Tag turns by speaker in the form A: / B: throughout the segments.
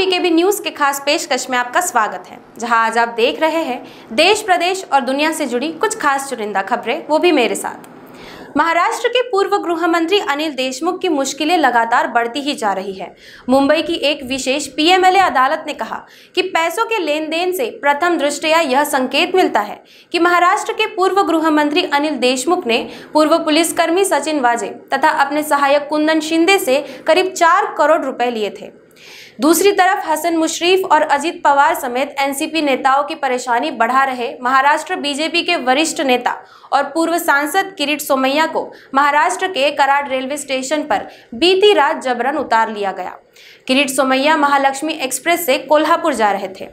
A: VKB news के खास पेशकश में आपका स्वागत है। जहाँ आज आप देख रहे हैं, देश, प्रदेश और दुनिया से जुड़ी कुछ खास चुनिंदा खबरें, वो भी मेरे साथ। महाराष्ट्र के पूर्व गृह मंत्री अनिल देशमुख की मुश्किलें लगातार बढ़ती ही जा रही है। मुंबई की एक विशेष पीएमएलए अदालत ने कहा कि पैसों के लेन देन से प्रथम दृष्टया यह संकेत मिलता है कि महाराष्ट्र के पूर्व गृह मंत्री अनिल देशमुख ने पूर्व पुलिसकर्मी सचिन वाजे तथा अपने सहायक कुंदन शिंदे से करीब चार करोड़ रुपए लिए थे। दूसरी तरफ़ हसन मुशरीफ और अजीत पवार समेत एनसीपी नेताओं की परेशानी बढ़ा रहे महाराष्ट्र बीजेपी के वरिष्ठ नेता और पूर्व सांसद किरीट सोमैया को महाराष्ट्र के कराड़ रेलवे स्टेशन पर बीती रात जबरन उतार लिया गया। किरीट सोमैया महालक्ष्मी एक्सप्रेस से कोल्हापुर जा रहे थे।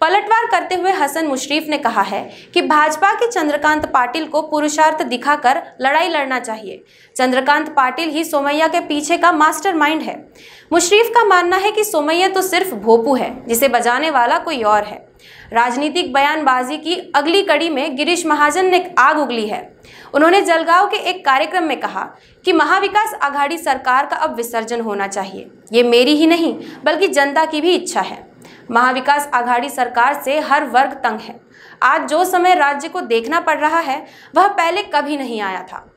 A: पलटवार करते हुए हसन मुशरीफ ने कहा है कि भाजपा के चंद्रकांत पाटिल को पुरुषार्थ दिखाकर लड़ाई लड़ना चाहिए। चंद्रकांत पाटिल ही सोमैया के पीछे का मास्टरमाइंड है। मुशरीफ का मानना है कि सोमैया तो सिर्फ़ भोपू है, जिसे बजाने वाला कोई और है। राजनीतिक बयानबाजी की अगली कड़ी में गिरीश महाजन ने आग उगली है। उन्होंने जलगांव के एक कार्यक्रम में कहा कि महाविकास आघाड़ी सरकार का अब विसर्जन होना चाहिए। ये मेरी ही नहीं, बल्कि जनता की भी इच्छा है। महाविकास आघाड़ी सरकार से हर वर्ग तंग है। आज जो समय राज्य को देखना पड़ रहा है, वह पहले कभी नहीं आया था।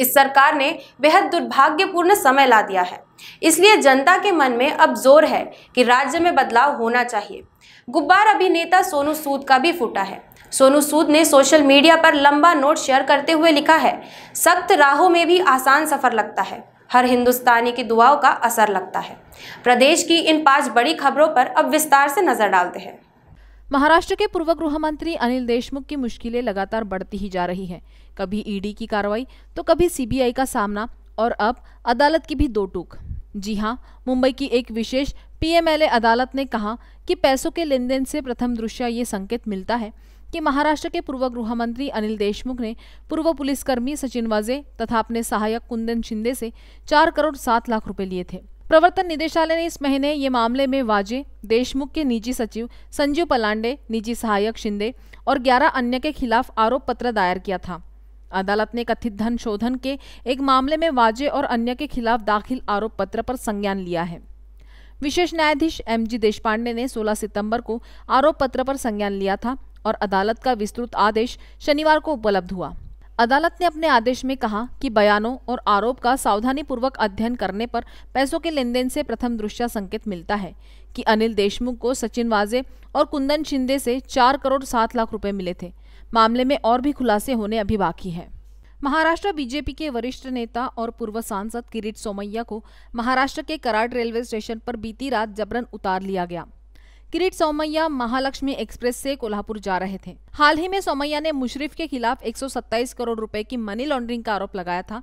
A: इस सरकार ने बेहद दुर्भाग्यपूर्ण समय ला दिया है। इसलिए जनता के मन में अब ज़ोर है कि राज्य में बदलाव होना चाहिए। गुब्बार अभिनेता सोनू सूद का भी फूटा है। सोनू सूद ने सोशल मीडिया पर लंबा नोट शेयर करते हुए लिखा है, सख्त राहों में भी आसान सफ़र लगता है। हर हिंदुस्तानी की दुआओं का असर लगता है। प्रदेश की इन पाँच बड़ी खबरों पर अब विस्तार से नज़र डालते हैं।
B: महाराष्ट्र के पूर्व गृह मंत्री अनिल देशमुख की मुश्किलें लगातार बढ़ती ही जा रही हैं। कभी ईडी की कार्रवाई तो कभी सीबीआई का सामना, और अब अदालत की भी दो टूक। जी हाँ, मुंबई की एक विशेष पीएमएलए अदालत ने कहा कि पैसों के लेन देन से प्रथम दृश्य ये संकेत मिलता है कि महाराष्ट्र के पूर्व गृह मंत्री अनिल देशमुख ने पूर्व पुलिसकर्मी सचिन वाजे तथा अपने सहायक कुंदन शिंदे से चार करोड़ सात लाख रुपए लिए थे। प्रवर्तन निदेशालय ने इस महीने ये मामले में वाजे देशमुख के निजी सचिव संजीव पलांडे, निजी सहायक शिंदे और 11 अन्य के खिलाफ आरोप पत्र दायर किया था। अदालत ने कथित धन शोधन के एक मामले में वाजे और अन्य के खिलाफ दाखिल आरोप पत्र पर संज्ञान लिया है। विशेष न्यायाधीश एम जी देशपांडे ने 16 सितंबर को आरोप पत्र पर संज्ञान लिया था और अदालत का विस्तृत आदेश शनिवार को उपलब्ध हुआ। अदालत ने अपने आदेश में कहा कि बयानों और आरोप का सावधानी पूर्वक अध्ययन करने पर पैसों के लेन देन से प्रथम दृश्य संकेत मिलता है कि अनिल देशमुख को सचिन वाजे और कुंदन शिंदे से चार करोड़ सात लाख रुपए मिले थे। मामले में और भी खुलासे होने अभी बाकी है। महाराष्ट्र बीजेपी के वरिष्ठ नेता और पूर्व सांसद किरीट सोमैया को महाराष्ट्र के कराड़ रेलवे स्टेशन पर बीती रात जबरन उतार लिया गया। किरीट सोमैया महालक्ष्मी एक्सप्रेस से कोल्हापुर जा रहे थे। हाल ही में सोमैया ने मुशरिफ के खिलाफ 127 करोड़ रुपए की मनी लॉन्ड्रिंग का आरोप लगाया था।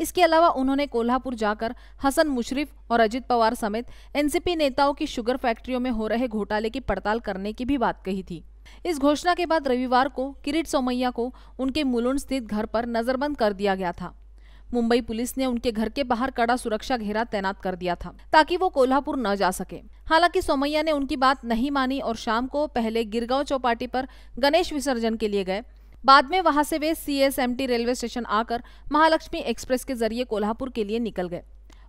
B: इसके अलावा उन्होंने कोल्हापुर जाकर हसन मुशरिफ और अजित पवार समेत एनसीपी नेताओं की शुगर फैक्ट्रियों में हो रहे घोटाले की पड़ताल करने की भी बात कही थी। इस घोषणा के बाद रविवार को किरीट सोमैया को उनके मुलुंड स्थित घर पर नजरबंद कर दिया गया था। मुंबई पुलिस ने उनके घर के बाहर कड़ा सुरक्षा घेरा तैनात कर दिया था, ताकि वो कोल्हापुर न जा सके। हालाँकि सोमैया ने उनकी बात नहीं मानी और शाम को पहले गिरगांव चौपाटी पर गणेश विसर्जन के लिए गए। बाद में वहाँ से वे सीएसएमटी रेलवे स्टेशन आकर महालक्ष्मी एक्सप्रेस के ज़रिए कोल्हापुर के लिए निकल गए।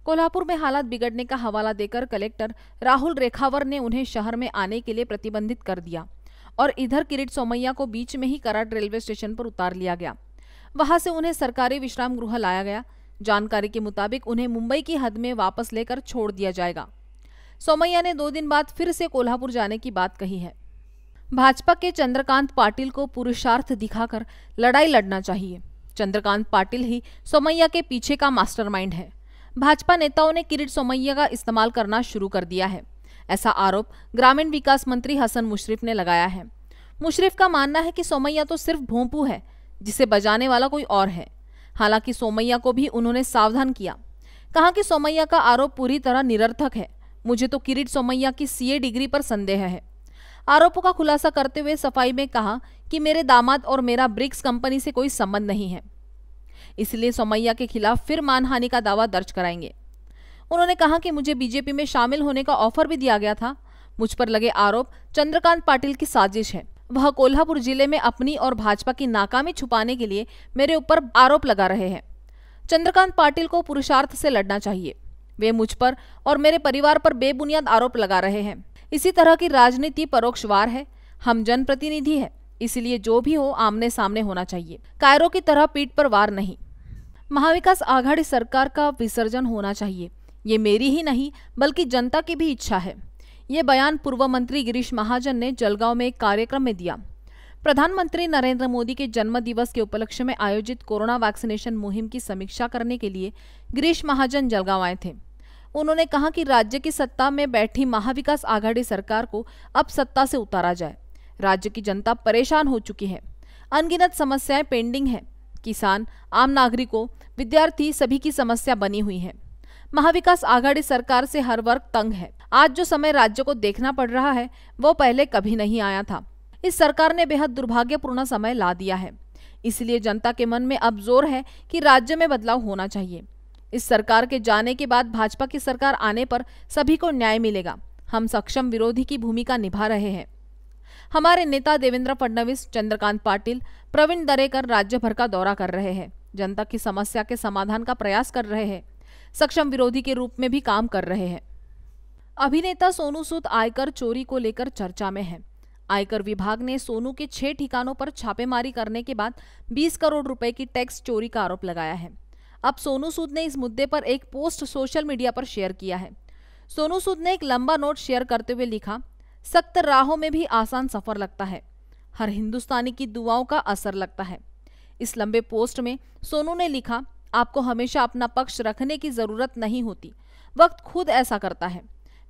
B: कोल्हापुर में हालात बिगड़ने का हवाला देकर कलेक्टर राहुल रेखावर ने उन्हें शहर में आने के लिए प्रतिबंधित कर दिया और इधर किरीट सोमैया को बीच में ही कराट रेलवे स्टेशन पर उतार लिया गया। वहाँ से उन्हें सरकारी विश्राम गृह लाया गया। जानकारी के मुताबिक उन्हें मुंबई की हद में वापस लेकर छोड़ दिया जाएगा। सोमैया ने दो दिन बाद फिर से कोल्हापुर जाने की बात कही है। भाजपा के चंद्रकांत पाटिल को पुरुषार्थ दिखाकर लड़ाई लड़ना चाहिए। चंद्रकांत पाटिल ही सोमैया के पीछे का मास्टरमाइंड है। भाजपा नेताओं ने किरीट सोमैया का इस्तेमाल करना शुरू कर दिया है। ऐसा आरोप ग्रामीण विकास मंत्री हसन मुशरिफ ने लगाया है। मुशरिफ का मानना है कि सोमैया तो सिर्फ़ भोंपू है जिसे बजाने वाला कोई और है। हालाँकि सोमैया को भी उन्होंने सावधान किया। कहा कि सोमैया का आरोप पूरी तरह निरर्थक है। मुझे तो किरीट सोमैया की सीए डिग्री पर संदेह है। आरोपों का खुलासा करते हुए सफ़ाई में कहा कि मेरे दामाद और मेरा ब्रिक्स कंपनी से कोई संबंध नहीं है। इसलिए सोमैया के खिलाफ फिर मानहानि का दावा दर्ज कराएँगे। उन्होंने कहा कि मुझे बीजेपी में शामिल होने का ऑफ़र भी दिया गया था। मुझ पर लगे आरोप चंद्रकांत पाटिल की साजिश है। वह कोल्हापुर ज़िले में अपनी और भाजपा की नाकामी छुपाने के लिए मेरे ऊपर आरोप लगा रहे हैं। चंद्रकांत पाटिल को पुरुषार्थ से लड़ना चाहिए। वे मुझ पर और मेरे परिवार पर बेबुनियाद आरोप लगा रहे हैं। इसी तरह की राजनीति परोक्षवार है। हम जनप्रतिनिधि है, इसलिए जो भी हो आमने सामने होना चाहिए। कायरों की तरह पीठ पर वार नहीं। महाविकास आघाड़ी सरकार का विसर्जन होना चाहिए। ये मेरी ही नहीं, बल्कि जनता की भी इच्छा है। ये बयान पूर्व मंत्री गिरीश महाजन ने जलगांव में एक कार्यक्रम में दिया। प्रधानमंत्री नरेंद्र मोदी के जन्म दिवस के उपलक्ष्य में आयोजित कोरोना वैक्सीनेशन मुहिम की समीक्षा करने के लिए गिरीश महाजन जलगांव आए थे। उन्होंने कहा कि राज्य की सत्ता में बैठी महाविकास आघाड़ी सरकार को अब सत्ता से उतारा जाए। राज्य की जनता परेशान हो चुकी है। अनगिनत समस्याएँ पेंडिंग है। किसान, आम नागरिकों, विद्यार्थी सभी की समस्या बनी हुई है। महाविकास आघाड़ी सरकार से हर वर्ग तंग है। आज जो समय राज्य को देखना पड़ रहा है, वो पहले कभी नहीं आया था। इस सरकार ने बेहद दुर्भाग्यपूर्ण समय ला दिया है। इसलिए जनता के मन में अब ज़ोर है कि राज्य में बदलाव होना चाहिए। इस सरकार के जाने के बाद भाजपा की सरकार आने पर सभी को न्याय मिलेगा। हम सक्षम विरोधी की भूमिका निभा रहे हैं। हमारे नेता देवेंद्र फडणवीस, चंद्रकांत पाटिल, प्रवीण दरेकर राज्य भर का दौरा कर रहे हैं। जनता की समस्या के समाधान का प्रयास कर रहे हैं। सक्षम विरोधी के रूप में भी काम कर रहे हैं। अभिनेता सोनू सूद आयकर चोरी को लेकर चर्चा में है। आयकर विभाग ने सोनू के छह ठिकानों पर छापेमारी करने के बाद 20 करोड़ रुपए की टैक्स चोरी का आरोप लगाया है। अब सोनू सूद ने इस मुद्दे पर एक पोस्ट सोशल मीडिया पर शेयर किया है। सोनू सूद ने एक लंबा नोट शेयर करते हुए लिखा, सख्त राहों में भी आसान सफ़र लगता है। हर हिंदुस्तानी की दुआओं का असर लगता है। इस लंबे पोस्ट में सोनू ने लिखा आपको हमेशा अपना पक्ष रखने की ज़रूरत नहीं होती। वक्त खुद ऐसा करता है।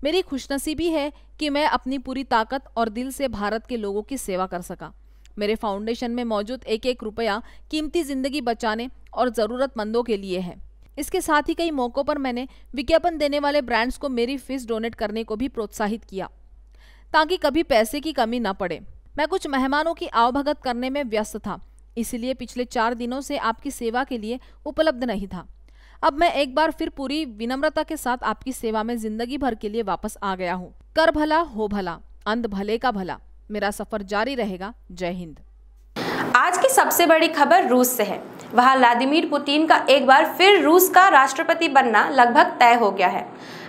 B: मेरी खुशनसीबी है कि मैं अपनी पूरी ताकत और दिल से भारत के लोगों की सेवा कर सका। मेरे फाउंडेशन में मौजूद एक एक रुपया कीमती ज़िंदगी बचाने और ज़रूरतमंदों के लिए है। इसके साथ ही कई मौक़ों पर मैंने विज्ञापन देने वाले ब्रांड्स को मेरी फ़ीस डोनेट करने को भी प्रोत्साहित किया, ताकि कभी पैसे की कमी न पड़े। मैं कुछ मेहमानों की आवभगत करने में व्यस्त था इसलिए पिछले चार दिनों से आपकी सेवा के लिए उपलब्ध नहीं था। अब मैं एक बार फिर पूरी विनम्रता के साथ आपकी सेवा में ज़िंदगी भर के लिए वापस आ गया हूँ। कर भला, हो भला, अंध भले का भला। मेरा सफ़र जारी रहेगा। जय हिंद।
A: आज की सबसे बड़ी खबर रूस से है। वहाँ व्लादिमीर पुतिन का एक बार फिर रूस का राष्ट्रपति बनना लगभग तय हो गया है।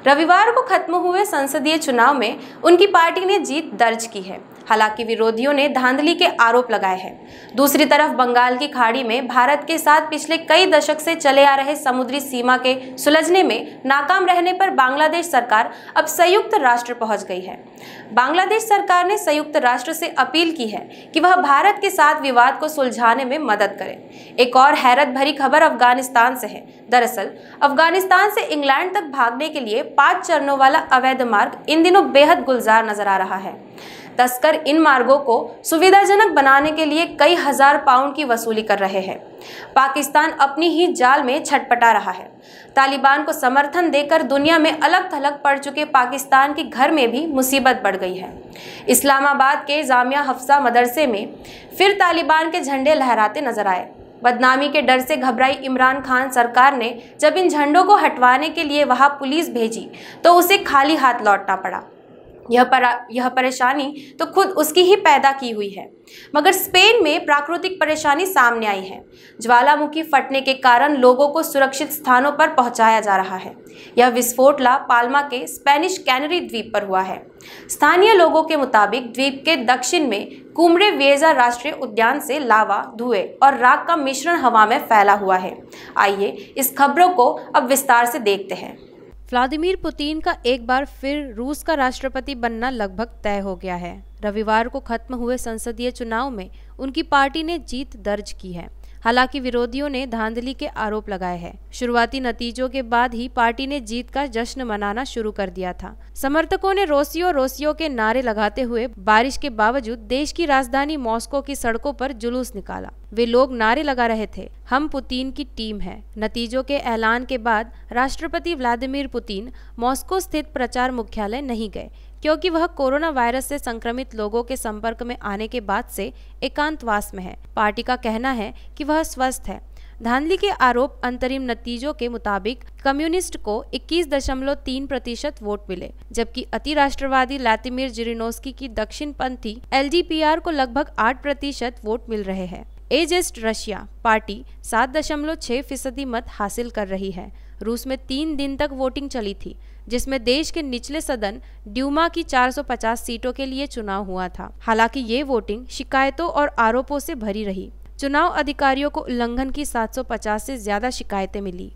A: रविवार को खत्म हुए संसदीय चुनाव में उनकी पार्टी ने जीत दर्ज की है। हालाँकि विरोधियों ने धांधली के आरोप लगाए हैं। दूसरी तरफ़, बंगाल की खाड़ी में भारत के साथ पिछले कई दशक से चले आ रहे समुद्री सीमा के सुलझने में नाकाम रहने पर बांग्लादेश सरकार अब संयुक्त राष्ट्र पहुँच गई है। बांग्लादेश सरकार ने संयुक्त राष्ट्र से अपील की है कि वह भारत के साथ विवाद को सुलझाने में मदद करे। एक और हैरत भरी खबर अफ़गानिस्तान से है। दरअसल, अफ़गानिस्तान से इंग्लैंड तक भागने के लिए पाँच चरणों वाला अवैध मार्ग इन दिनों बेहद गुलजार नज़र आ रहा है। तस्कर इन मार्गों को सुविधाजनक बनाने के लिए कई हज़ार पाउंड की वसूली कर रहे हैं। पाकिस्तान अपनी ही जाल में छटपटा रहा है। तालिबान को समर्थन देकर दुनिया में अलग थलग पड़ चुके पाकिस्तान के घर में भी मुसीबत बढ़ गई है। इस्लामाबाद के जामिया हफ्सा मदरसे में फिर तालिबान के झंडे लहराते नज़र आए। बदनामी के डर से घबराई इमरान खान सरकार ने, जब इन झंडों को हटवाने के लिए वहाँ पुलिस भेजी तो उसे खाली हाथ लौटना पड़ा। यह पर, यह परेशानी तो खुद उसकी ही पैदा की हुई है। मगर स्पेन में प्राकृतिक परेशानी सामने आई है। ज्वालामुखी फटने के कारण लोगों को सुरक्षित स्थानों पर पहुँचाया जा रहा है। यह विस्फोट ला पाल्मा के स्पेनिश कैनरी द्वीप पर हुआ है। स्थानीय लोगों के मुताबिक द्वीप के दक्षिण में कुमरे वेजा राष्ट्रीय उद्यान से लावा, धुएँ और राग का मिश्रण हवा में फैला हुआ है। आइए इस खबरों को अब विस्तार से देखते हैं। व्लादिमीर पुतिन का एक बार फिर रूस का राष्ट्रपति बनना लगभग तय हो गया है। रविवार को खत्म हुए संसदीय चुनाव में उनकी पार्टी ने जीत दर्ज की है। हालाँकि विरोधियों ने धांधली के आरोप लगाए हैं। शुरुआती नतीजों के बाद ही पार्टी ने जीत का जश्न मनाना शुरू कर दिया था। समर्थकों ने रोसियो रोसियो के नारे लगाते हुए बारिश के बावजूद देश की राजधानी मॉस्को की सड़कों पर जुलूस निकाला। वे लोग नारे लगा रहे थे, हम पुतिन की टीम है। नतीजों के ऐलान के बाद राष्ट्रपति व्लादिमीर पुतिन मॉस्को स्थित प्रचार मुख्यालय नहीं गए। क्योंकि वह कोरोना वायरस से संक्रमित लोगों के संपर्क में आने के बाद से एकांतवास में है। पार्टी का कहना है कि वह स्वस्थ है। धांधली के आरोप अंतरिम नतीजों के मुताबिक कम्युनिस्ट को 21.3 प्रतिशत वोट मिले, जबकि अति राष्ट्रवादी लातिमिर जिरिनोस्की की दक्षिण पंथी एल को लगभग 8 प्रतिशत वोट मिल रहे हैं। एजेस्ट रशिया पार्टी 7.6 फ़ीसदी मत हासिल कर रही है। रूस में तीन दिन तक वोटिंग चली थी। जिसमें देश के निचले सदन ड्यूमा की 450 सीटों के लिए चुनाव हुआ था। हालाँकि ये वोटिंग शिकायतों और आरोपों से भरी रही। चुनाव अधिकारियों को उल्लंघन की 750 से ज़्यादा शिकायतें मिली।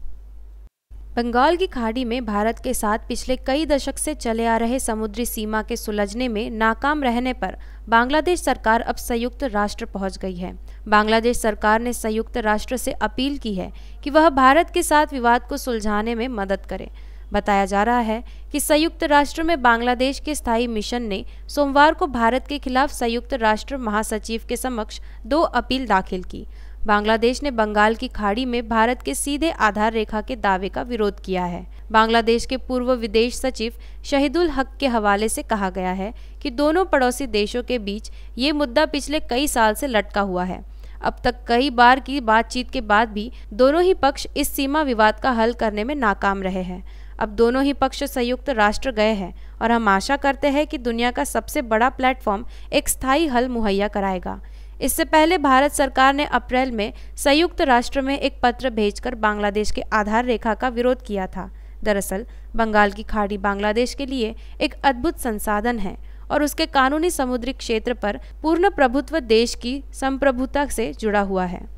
A: बंगाल की खाड़ी में भारत के साथ पिछले कई दशक से चले आ रहे समुद्री सीमा के सुलझने में नाकाम रहने पर बांग्लादेश सरकार अब संयुक्त राष्ट्र पहुँच गई है। बांग्लादेश सरकार ने संयुक्त राष्ट्र से अपील की है कि वह भारत के साथ विवाद को सुलझाने में मदद करे। बताया जा रहा है कि संयुक्त राष्ट्र में बांग्लादेश के स्थायी मिशन ने सोमवार को भारत के खिलाफ संयुक्त राष्ट्र महासचिव के समक्ष दो अपील दाखिल की। बांग्लादेश ने बंगाल की खाड़ी में भारत के सीधे आधार रेखा के दावे का विरोध किया है। बांग्लादेश के पूर्व विदेश सचिव शहीदुल हक के हवाले से कहा गया है कि दोनों पड़ोसी देशों के बीच ये मुद्दा पिछले कई साल से लटका हुआ है। अब तक कई बार की बातचीत के बाद भी दोनों ही पक्ष इस सीमा विवाद का हल करने में नाकाम रहे हैं। अब दोनों ही पक्ष संयुक्त राष्ट्र गए हैं और हम आशा करते हैं कि दुनिया का सबसे बड़ा प्लेटफॉर्म एक स्थायी हल मुहैया कराएगा। इससे पहले भारत सरकार ने अप्रैल में संयुक्त राष्ट्र में एक पत्र भेजकर बांग्लादेश के आधार रेखा का विरोध किया था। दरअसल, बंगाल की खाड़ी बांग्लादेश के लिए एक अद्भुत संसाधन है और उसके कानूनी समुद्री क्षेत्र पर पूर्ण प्रभुत्व देश की संप्रभुता से जुड़ा हुआ है।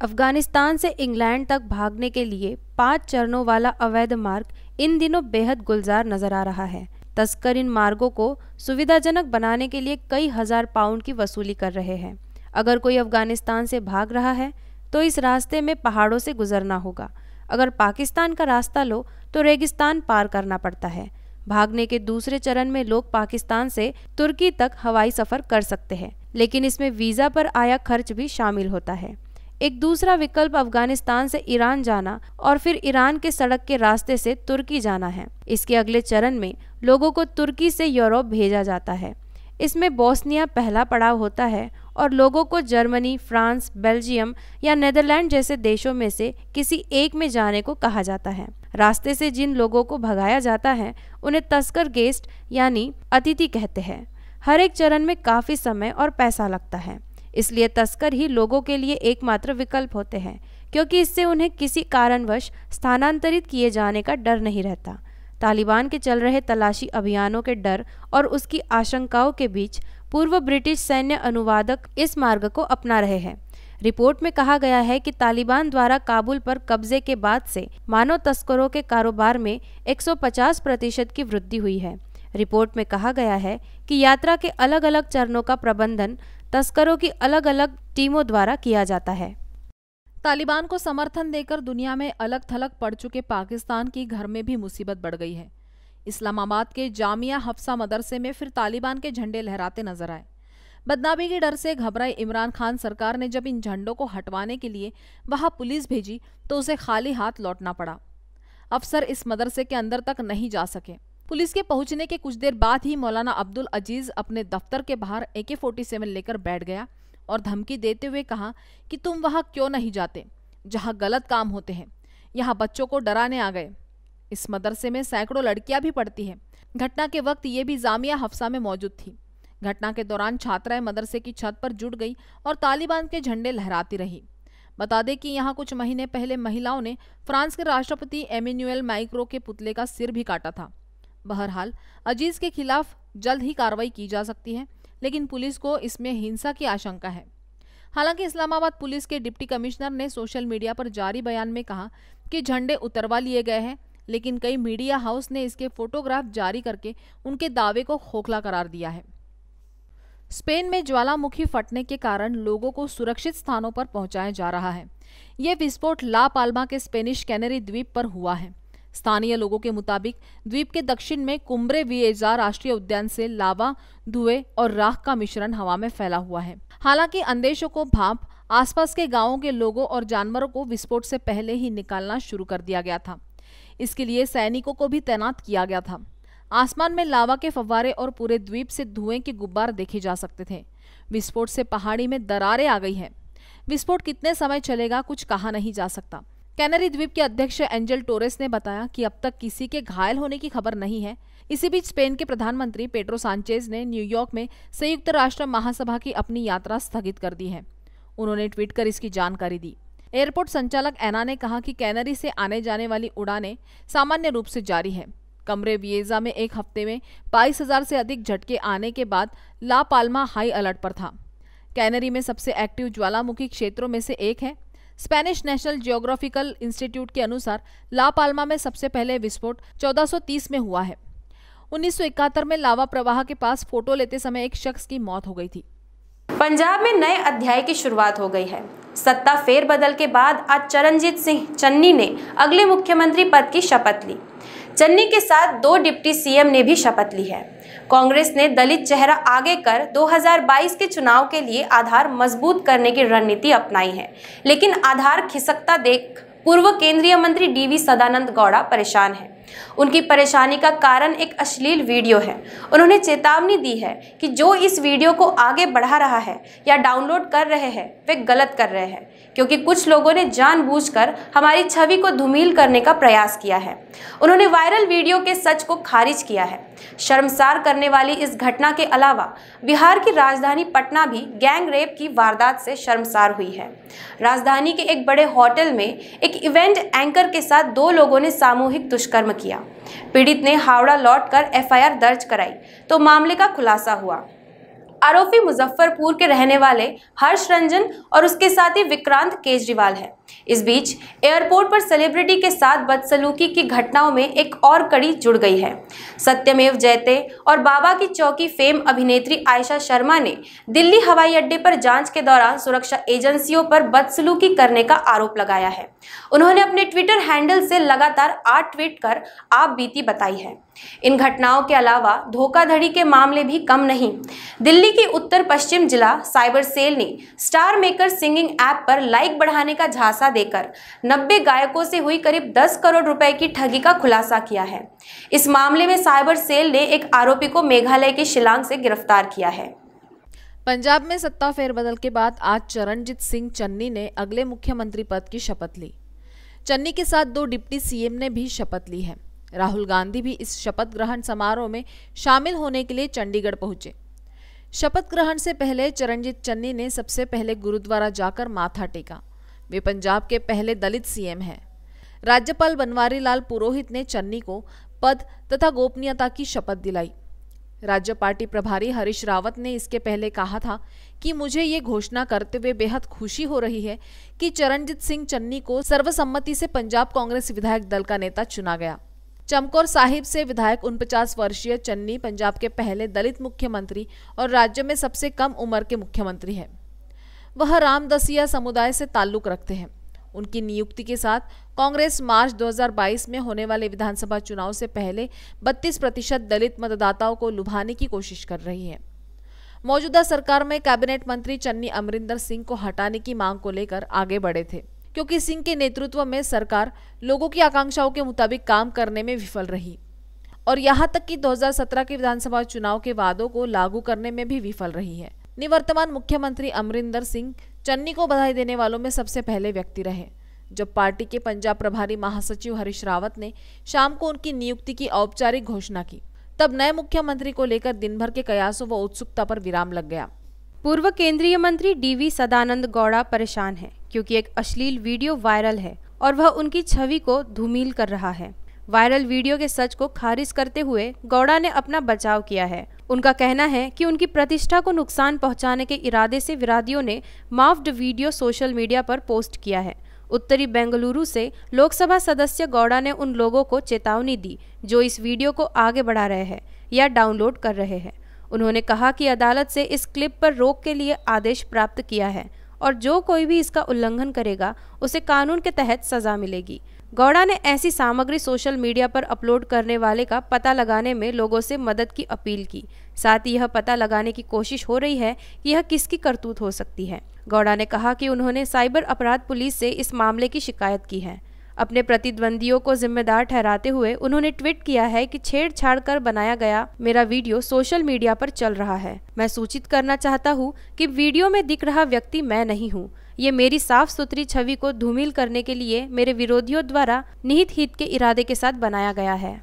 A: अफ़गानिस्तान से इंग्लैंड तक भागने के लिए पाँच चरणों वाला अवैध मार्ग इन दिनों बेहद गुलजार नज़र आ रहा है। तस्कर इन मार्गों को सुविधाजनक बनाने के लिए कई हज़ार पाउंड की वसूली कर रहे हैं। अगर कोई अफ़गानिस्तान से भाग रहा है तो इस रास्ते में पहाड़ों से गुजरना होगा। अगर पाकिस्तान का रास्ता लो तो रेगिस्तान पार करना पड़ता है। भागने के दूसरे चरण में लोग पाकिस्तान से तुर्की तक हवाई सफ़र कर सकते हैं, लेकिन इसमें वीज़ा पर आया खर्च भी शामिल होता है। एक दूसरा विकल्प अफ़गानिस्तान से ईरान जाना और फिर ईरान के सड़क के रास्ते से तुर्की जाना है। इसके अगले चरण में लोगों को तुर्की से यूरोप भेजा जाता है। इसमें बोस्निया पहला पड़ाव होता है और लोगों को जर्मनी, फ्रांस, बेल्जियम या नेदरलैंड जैसे देशों में से किसी एक में जाने को कहा जाता है। रास्ते से जिन लोगों को भगाया जाता है, उन्हें तस्कर गेस्ट यानी अतिथि कहते हैं। हर एक चरण में काफ़ी समय और पैसा लगता है। इसलिए तस्कर ही लोगों के लिए एकमात्र विकल्प होते हैं, क्योंकि इससे उन्हें किसी कारणवश स्थानांतरित किए जाने का डर नहीं रहता। तालिबान के चल रहे तलाशी अभियानों के डर और उसकी आशंकाओं के बीच पूर्व ब्रिटिश सैन्य अनुवादक इस मार्ग को अपना रहे हैं। रिपोर्ट में कहा गया है कि तालिबान द्वारा काबुल पर कब्जे के बाद से मानव तस्करों के कारोबार में 150 प्रतिशत की वृद्धि हुई है। रिपोर्ट में कहा गया है कि यात्रा के अलग अलग चरणों का प्रबंधन तस्करों की अलग अलग टीमों द्वारा किया जाता है।
B: तालिबान को समर्थन देकर दुनिया में अलग थलग पड़ चुके पाकिस्तान की घर में भी मुसीबत बढ़ गई है। इस्लामाबाद के जामिया हफ्सा मदरसे में फिर तालिबान के झंडे लहराते नज़र आए। बदनामी के डर से घबराए इमरान खान सरकार ने जब इन झंडों को हटवाने के लिए वहाँ पुलिस भेजी तो उसे खाली हाथ लौटना पड़ा। अफसर इस मदरसे के अंदर तक नहीं जा सके। पुलिस के पहुँचने के कुछ देर बाद ही मौलाना अब्दुल अज़ीज़ अपने दफ्तर के बाहर ए के लेकर बैठ गया और धमकी देते हुए कहा कि तुम वहाँ क्यों नहीं जाते, जहाँ गलत काम होते हैं। यहाँ बच्चों को डराने आ गए। इस मदरसे में सैकड़ों लड़कियाँ भी पढ़ती हैं। घटना के वक्त ये भी जामिया हफ्सा में मौजूद थी। घटना के दौरान छात्राएँ मदरसे की छत पर जुट गई और तालिबान के झंडे लहराती रही। बता दें कि यहाँ कुछ महीने पहले महिलाओं ने फ्रांस के राष्ट्रपति एमिन्यूएल माइक्रो के पुतले का सिर भी काटा था। बहरहाल, अज़ीज़ के खिलाफ जल्द ही कार्रवाई की जा सकती है, लेकिन पुलिस को इसमें हिंसा की आशंका है। हालाँकि इस्लामाबाद पुलिस के डिप्टी कमिश्नर ने सोशल मीडिया पर जारी बयान में कहा कि झंडे उतरवा लिए गए हैं, लेकिन कई मीडिया हाउस ने इसके फोटोग्राफ जारी करके उनके दावे को खोखला करार दिया है। स्पेन में ज्वालामुखी फटने के कारण लोगों को सुरक्षित स्थानों पर पहुँचाया जा रहा है। यह विस्फोट ला पाल्मा के स्पेनिश कैनरी द्वीप पर हुआ है। स्थानीय लोगों के मुताबिक द्वीप के दक्षिण में कुम्ब्रे विएजा राष्ट्रीय उद्यान से लावा, धुएँ और राख का मिश्रण हवा में फैला हुआ है। हालाँकि अंदेशों को भाप, आसपास के गाँवों के लोगों और जानवरों को विस्फोट से पहले ही निकालना शुरू कर दिया गया था। इसके लिए सैनिकों को भी तैनात किया गया था। आसमान में लावा के फव्वारे और पूरे द्वीप से धुएँ के गुब्बार देखे जा सकते थे। विस्फोट से पहाड़ी में दरारें आ गई है। विस्फोट कितने समय चलेगा कुछ कहा नहीं जा सकता। कैनरी द्वीप के अध्यक्ष एंजल टोरेस ने बताया कि अब तक किसी के घायल होने की खबर नहीं है। इसी बीच स्पेन के प्रधानमंत्री पेट्रो सांचेज ने न्यूयॉर्क में संयुक्त राष्ट्र महासभा की अपनी यात्रा स्थगित कर दी है। उन्होंने ट्वीट कर इसकी जानकारी दी। एयरपोर्ट संचालक एना ने कहा कि कैनरी से आने जाने वाली उड़ानें सामान्य रूप से जारी है। कमरे वियेजा में एक हफ़्ते में बाईस हज़ार से अधिक झटके आने के बाद ला पाल्मा हाई अलर्ट पर था। कैनरी में सबसे एक्टिव ज्वालामुखी क्षेत्रों में से एक है। स्पेनिश नेशनल जियोग्राफिकल इंस्टीट्यूट के अनुसार, ला पाल्मा में सबसे पहले विस्फोट 1430 में हुआ है। 1971 में लावा प्रवाह के पास फ़ोटो लेते समय एक शख्स की मौत हो गई थी।
A: पंजाब में नए अध्याय की शुरुआत हो गई है। सत्ता फेरबदल के बाद आज चरणजीत सिंह चन्नी ने अगले मुख्यमंत्री पद की शपथ ली। चन्नी के साथ दो डिप्टी सीएम ने भी शपथ ली है। कांग्रेस ने दलित चेहरा आगे कर 2022 के चुनाव के लिए आधार मज़बूत करने की रणनीति अपनाई है। लेकिन आधार खिसकता देख पूर्व केंद्रीय मंत्री डीवी सदानंद गौड़ा परेशान है। उनकी परेशानी का कारण एक अश्लील वीडियो है। उन्होंने चेतावनी दी है कि जो इस वीडियो को आगे बढ़ा रहा है या डाउनलोड कर रहे हैं, वे गलत कर रहे हैं, क्योंकि कुछ लोगों ने जानबूझकर हमारी छवि को धूमिल करने का प्रयास किया है। उन्होंने वायरल वीडियो के सच को खारिज किया है। शर्मसार करने वाली इस घटना के अलावा बिहार की राजधानी पटना भी गैंग रेप की वारदात से शर्मसार हुई है। राजधानी के एक बड़े होटल में एक इवेंट एंकर के साथ दो लोगों ने सामूहिक दुष्कर्म किया। पीड़ित ने हावड़ा लौटकर एफआईआर दर्ज कराई। तो मामले का खुलासा हुआ। आरोपी मुजफ्फरपुर के रहने वाले हर्ष रंजन और उसके साथी विक्रांत केजरीवाल है। इस बीच, एयरपोर्ट पर सेलिब्रिटी के साथ बदसलूकी की घटनाओं में एक और कड़ी जुड़ गई है। सत्यमेव जयते और बाबा की चौकी फेम अभिनेत्री आयशा शर्मा ने दिल्ली हवाई अड्डे पर जाँच के दौरान सुरक्षा एजेंसियों पर बदसलूकी करने का आरोप लगाया है। उन्होंने अपने ट्विटर हैंडल से लगातार आठ ट्वीट कर आप बीती बताई है। इन घटनाओं के अलावा धोखाधड़ी के मामले भी कम नहीं। दिल्ली की उत्तर पश्चिम जिला साइबर सेल ने स्टार मेकर सिंगिंग ऐप पर लाइक बढ़ाने का झांसा देकर 90 गायकों से हुई करीब 10 करोड़ रुपए की ठगी का खुलासा किया है। इस मामले में साइबर सेल ने एक आरोपी को मेघालय के शिलांग से गिरफ़्तार किया है।
B: पंजाब में सत्ता फेरबदल के बाद आज चरणजीत सिंह चन्नी ने अगले मुख्यमंत्री पद की शपथ ली। चन्नी के साथ दो डिप्टी सीएम ने भी शपथ ली है। राहुल गांधी भी इस शपथ ग्रहण समारोह में शामिल होने के लिए चंडीगढ़ पहुँचे। शपथ ग्रहण से पहले चरणजीत चन्नी ने सबसे पहले गुरुद्वारा जाकर माथा टेका। वे पंजाब के पहले दलित सीएम हैं। राज्यपाल बनवारी लाल पुरोहित ने चन्नी को पद तथा गोपनीयता की शपथ दिलाई। राज्य पार्टी प्रभारी हरीश रावत ने इसके पहले कहा था कि मुझे ये घोषणा करते हुए बेहद खुशी हो रही है कि चरणजीत सिंह चन्नी को सर्वसम्मति से पंजाब कांग्रेस विधायक दल का नेता चुना गया। चमकौर साहिब से विधायक उनपचास वर्षीय चन्नी पंजाब के पहले दलित मुख्यमंत्री और राज्य में सबसे कम उम्र के मुख्यमंत्री हैं। वह रामदसिया समुदाय से ताल्लुक रखते हैं। उनकी नियुक्ति के साथ कांग्रेस मार्च 2022 में होने वाले विधानसभा चुनाव से पहले 32 प्रतिशत दलित मतदाताओं को लुभाने की कोशिश कर रही है। मौजूदा सरकार में कैबिनेट मंत्री चन्नी अमरिंदर सिंह को हटाने की मांग को लेकर आगे बढ़े थे, क्योंकि सिंह के नेतृत्व में सरकार लोगों की आकांक्षाओं के मुताबिक काम करने में विफल रही और यहाँ तक कि 2017 के विधानसभा चुनाव के वादों को लागू करने में भी विफल रही है। निवर्तमान मुख्यमंत्री अमरिंदर सिंह चन्नी को बधाई देने वालों में सबसे पहले व्यक्ति रहे। जब पार्टी के पंजाब प्रभारी महासचिव हरीश रावत ने शाम को उनकी नियुक्ति की औपचारिक घोषणा की, तब नए मुख्यमंत्री को लेकर दिन भर के कयासों व उत्सुकता पर विराम लग गया।
A: पूर्व केंद्रीय मंत्री डीवी सदानंद गौड़ा परेशान है, क्योंकि एक अश्लील वीडियो वायरल है और वह उनकी छवि को धूमिल कर रहा है। वायरल वीडियो के सच को खारिज करते हुए गौड़ा ने अपना बचाव किया है। उनका कहना है कि उनकी प्रतिष्ठा को नुकसान पहुँचाने के इरादे से विरादियों ने माफ्ड वीडियो सोशल मीडिया पर पोस्ट किया है। उत्तरी बेंगलुरु से लोकसभा सदस्य गौड़ा ने उन लोगों को चेतावनी दी, जो इस वीडियो को आगे बढ़ा रहे हैं या डाउनलोड कर रहे हैं। उन्होंने कहा कि अदालत से इस क्लिप पर रोक के लिए आदेश प्राप्त किया है। और जो कोई भी इसका उल्लंघन करेगा, उसे कानून के तहत सजा मिलेगी। गौड़ा ने ऐसी सामग्री सोशल मीडिया पर अपलोड करने वाले का पता लगाने में लोगों से मदद की अपील की। साथ ही यह पता लगाने की कोशिश हो रही है कि यह किसकी करतूत हो सकती है। गौड़ा ने कहा कि उन्होंने साइबर अपराध पुलिस से इस मामले की शिकायत की है। अपने प्रतिद्वंदियों को जिम्मेदार ठहराते हुए उन्होंने ट्वीट किया है कि छेड़छाड़ कर बनाया गया मेरा वीडियो सोशल मीडिया पर चल रहा है। मैं सूचित करना चाहता हूँ कि वीडियो में दिख रहा व्यक्ति मैं नहीं हूँ। ये मेरी साफ़ सुथरी छवि को धूमिल करने के लिए मेरे विरोधियों द्वारा निहित हित के इरादे के साथ बनाया गया है।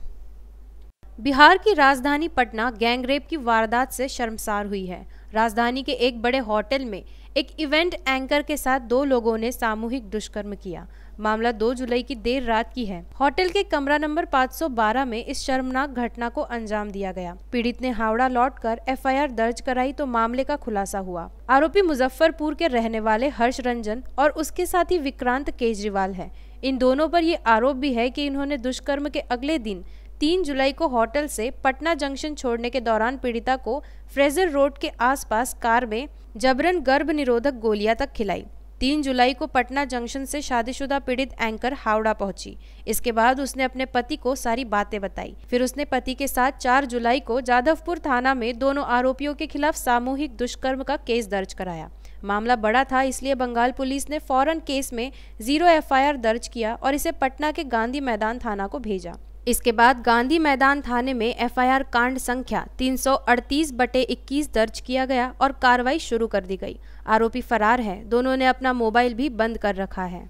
A: बिहार की राजधानी पटना गैंगरेप की वारदात से शर्मसार हुई है। राजधानी के एक बड़े होटल में एक इवेंट एंकर के साथ दो लोगों ने सामूहिक दुष्कर्म किया। मामला 2 जुलाई की देर रात की है। होटल के कमरा नंबर 512 में इस शर्मनाक घटना को अंजाम दिया गया। पीड़ित ने हावड़ा लौटकर एफआईआर दर्ज कराई तो मामले का खुलासा हुआ। आरोपी मुजफ्फरपुर के रहने वाले हर्ष रंजन और उसके साथी विक्रांत केजरीवाल है। इन दोनों पर ये आरोप भी है कि इन्होंने दुष्कर्म के अगले दिन, तीन जुलाई को होटल से पटना जंक्शन छोड़ने के दौरान पीड़िता को फ्रेजर रोड के आसपास कार में जबरन गर्भ निरोधक गोलियाँ तक खिलाई। तीन जुलाई को पटना जंक्शन से शादीशुदा पीड़ित एंकर हावड़ा पहुँची। इसके बाद उसने अपने पति को सारी बातें बताई। फिर उसने पति के साथ चार जुलाई को जादवपुर थाना में दोनों आरोपियों के खिलाफ सामूहिक दुष्कर्म का केस दर्ज कराया। मामला बड़ा था, इसलिए बंगाल पुलिस ने फ़ौरन केस में ज़ीरो एफआईआर दर्ज किया और इसे पटना के गांधी मैदान थाना को भेजा। इसके बाद गांधी मैदान थाने में एफआईआर कांड संख्या 338 बटे 21 दर्ज किया गया और कार्रवाई शुरू कर दी गई। आरोपी फरार है। दोनों ने अपना मोबाइल भी बंद कर रखा है।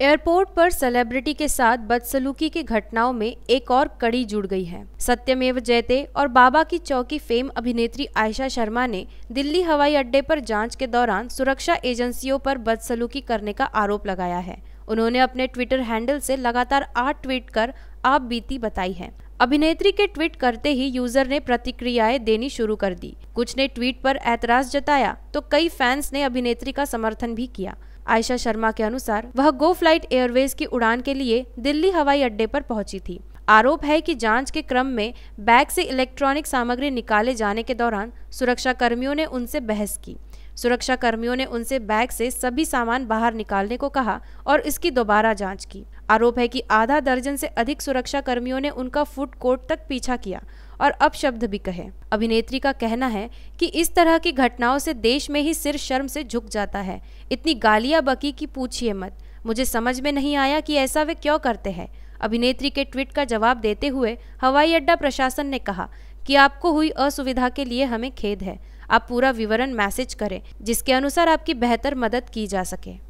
A: एयरपोर्ट पर सेलिब्रिटी के साथ बदसलूकी की घटनाओं में एक और कड़ी जुड़ गई है। सत्यमेव जयते और बाबा की चौकी फेम अभिनेत्री आयशा शर्मा ने दिल्ली हवाई अड्डे पर जाँच के दौरान सुरक्षा एजेंसियों पर बदसलूकी करने का आरोप लगाया है। उन्होंने अपने ट्विटर हैंडल से लगातार आठ ट्वीट कर आप बीती बताई है। अभिनेत्री के ट्वीट करते ही यूज़र ने प्रतिक्रियाएँ देनी शुरू कर दी। कुछ ने ट्वीट पर ऐतराज जताया तो कई फैंस ने अभिनेत्री का समर्थन भी किया। आयशा शर्मा के अनुसार, वह गो फ़्लाइट एयरवेज की उड़ान के लिए दिल्ली हवाई अड्डे पर पहुँची थी। आरोप है कि जाँच के क्रम में बैग से इलेक्ट्रॉनिक सामग्री निकाले जाने के दौरान सुरक्षा कर्मियों ने उनसे बहस की। सुरक्षा कर्मियों ने उनसे बैग से सभी सामान बाहर निकालने को कहा और इसकी दोबारा जाँच की। आरोप है कि आधा दर्जन से अधिक सुरक्षा कर्मियों ने उनका फ़ूड कोर्ट तक पीछा किया और अपशब्द भी कहे। अभिनेत्री का कहना है कि इस तरह की घटनाओं से देश में ही सिर शर्म से झुक जाता है। इतनी गालियाँ बकी की पूछिए मत। मुझे समझ में नहीं आया कि ऐसा वे क्यों करते हैं। अभिनेत्री के ट्वीट का जवाब देते हुए हवाई अड्डा प्रशासन ने कहा कि आपको हुई असुविधा के लिए हमें खेद है। आप पूरा विवरण मैसेज करें, जिसके अनुसार आपकी बेहतर मदद की जा सके।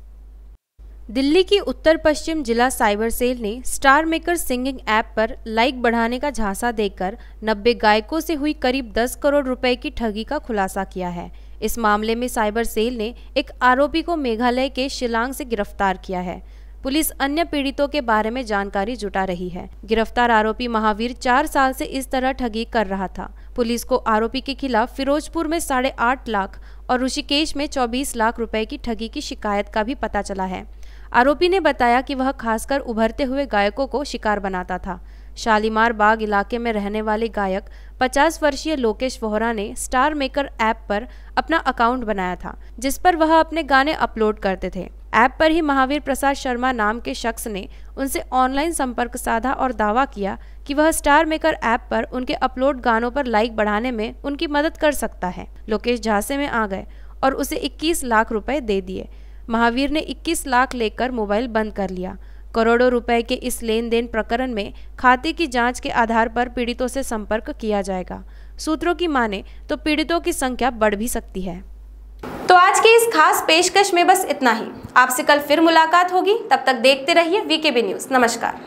A: दिल्ली की उत्तर पश्चिम जिला साइबर सेल ने स्टार मेकर सिंगिंग ऐप पर लाइक बढ़ाने का झांसा देकर 90 गायकों से हुई करीब 10 करोड़ रुपए की ठगी का खुलासा किया है। इस मामले में साइबर सेल ने एक आरोपी को मेघालय के शिलांग से गिरफ़्तार किया है। पुलिस अन्य पीड़ितों के बारे में जानकारी जुटा रही है। गिरफ़्तार आरोपी महावीर चार साल से इस तरह ठगी कर रहा था। पुलिस को आरोपी के खिलाफ फिरोजपुर में साढ़े आठ लाख और ऋषिकेश में चौबीस लाख रुपए की ठगी की शिकायत का भी पता चला है। आरोपी ने बताया कि वह खासकर उभरते हुए गायकों को शिकार बनाता था। शालीमार बाग इलाके में रहने वाले गायक 50 वर्षीय लोकेश वोहरा ने स्टार मेकर ऐप पर अपना अकाउंट बनाया था, जिस पर वह अपने गाने अपलोड करते थे। ऐप पर ही महावीर प्रसाद शर्मा नाम के शख्स ने उनसे ऑनलाइन संपर्क साधा और दावा किया कि वह स्टार मेकर ऐप पर उनके अपलोड गानों पर लाइक बढ़ाने में उनकी मदद कर सकता है। लोकेश झांसे में आ गए और उसे 21 लाख रुपए दे दिए। महावीर ने 21 लाख लेकर मोबाइल बंद कर लिया। करोड़ों रुपए के इस लेन देन प्रकरण में खाते की जाँच के आधार पर पीड़ितों से संपर्क किया जाएगा। सूत्रों की माने तो पीड़ितों की संख्या बढ़ भी सकती है।
C: तो आज की इस खास पेशकश में बस इतना ही। आपसे कल फिर मुलाकात होगी। तब तक देखते रहिए वीकेबी न्यूज़। नमस्कार।